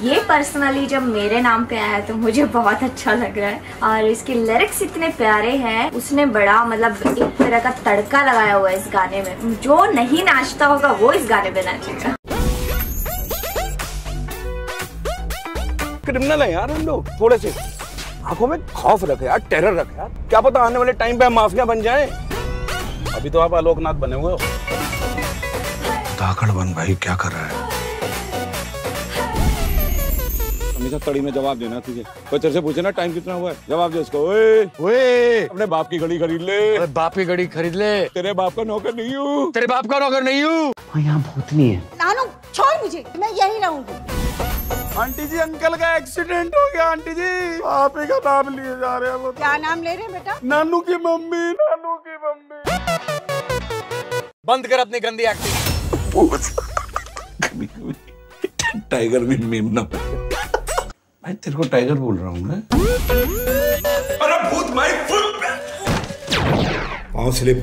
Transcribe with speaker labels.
Speaker 1: ये पर्सनली जब मेरे नाम पे आया तो मुझे बहुत अच्छा लग रहा है और इसके लिरिक्स इतने प्यारे हैं। उसने बड़ा मतलब एक तरह का तड़का लगाया हुआ है इस गाने में। जो नहीं नाचता होगा वो इस गाने पे नाचेगा।
Speaker 2: क्रिमिनल है यार हम लोग थोड़े से। आँखों में खौफ रखे यार टेरर रखे यार। क्या पता आने वाले टाइम पे हम माफिया बन जाए। अभी तो आप आलोकनाथ बने हुए हो। ताकड़ बन भाई क्या कर रहा है? हमेशा कड़ी में जवाब देना तुझे। कोई तेरे से पूछे ना टाइम कितना हुआ है? जवाब दे उसको ओए
Speaker 3: ओए।
Speaker 2: अपने बाप की घड़ी खरीद ले।
Speaker 3: अरे बाप की घड़ी खरीद ले।
Speaker 2: तेरे बाप का नौकर नहीं हूँ।
Speaker 3: तेरे बाप का नौकर नहीं हूँ।
Speaker 4: यहाँ भूतनी है।
Speaker 5: नानू छोड़ मुझे मैं यही रहूँगी।
Speaker 2: आंटी जी अंकल का एक्सीडेंट हो गया आंटी जी। आप ही का नाम लिए जा रहे हैं वो
Speaker 5: क्या नाम ले रहे हैं बेटा?
Speaker 2: नानू की मम्मी नानू की मम्मी।
Speaker 3: बंद कर अपनी गंदी एक्टिंग
Speaker 2: टाइगर भी मीम मैं तेरे को टाइगर बोल रहा हूँ मैं। अरे भूत माय फुट पाँव स्लिप